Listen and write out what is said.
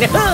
Yeah.